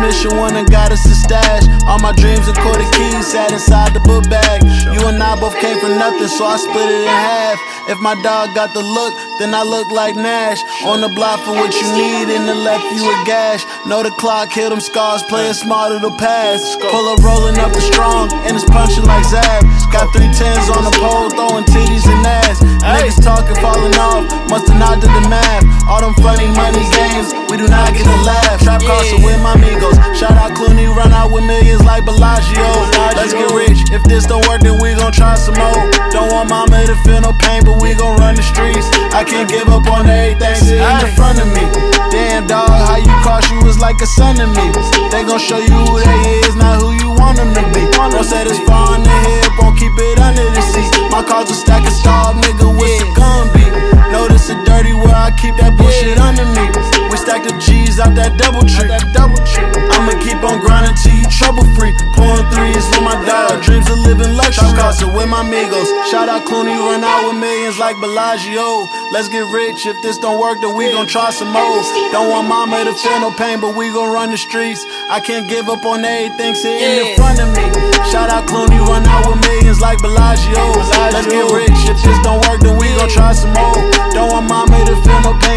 mission one and got us a stash. All my dreams and quarter keys sat inside the book bag. You and I both came from nothing, so I split it in half. If my dog got the look, then I look like Nash. On the block for what you need, in the left you a gash. Know the clock, hit them scars, playing smarter to pass. Pull up, rolling up the strong, and it's punching like Zab. Got three tens on the pole, throwing titties and ass. Niggas talking, falling off, musta not did the math. All them funny money games, we do not get a laugh. Trap castle with my amigos. Shout out Clooney, run out with millions like Bellagio. Let's get rich. If this don't work, then we gon' try some more. Don't want mama to feel no pain, but we gon' run the streets. I can't give up on everything sitting in front of me. Damn dog, how you cross you was like a son to me. They gon' show you who they is, not who you want them to be. Don't far on the hip, won't keep it under the seat. My cards will stack a star, nigga, what's it gon' be? Notice it dirty where I keep that bullshit under me. Stacked up G's out that double tree. I'ma keep on grinding till you trouble free. Pouring threes with my dog, dreams of living luxury. Casa with my amigos. Shout out Clooney, run out with millions like Bellagio. Let's get rich. If this don't work, then we gon' try some more. Don't want mama to feel no pain, but we gon' run the streets. I can't give up on everything sitting in front of me. Shout out Clooney, run out with millions like Bellagio. Let's get rich. If this don't work, then we gon' try some more. Don't want mama to feel no pain,